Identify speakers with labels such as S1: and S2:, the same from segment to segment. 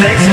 S1: Thanks.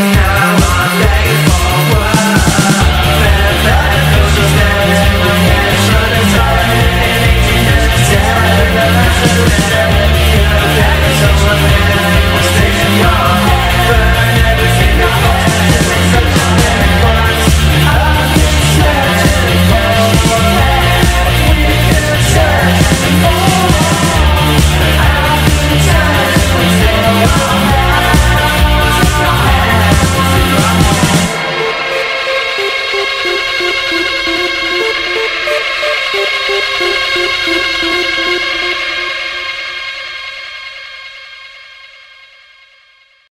S1: Now I'm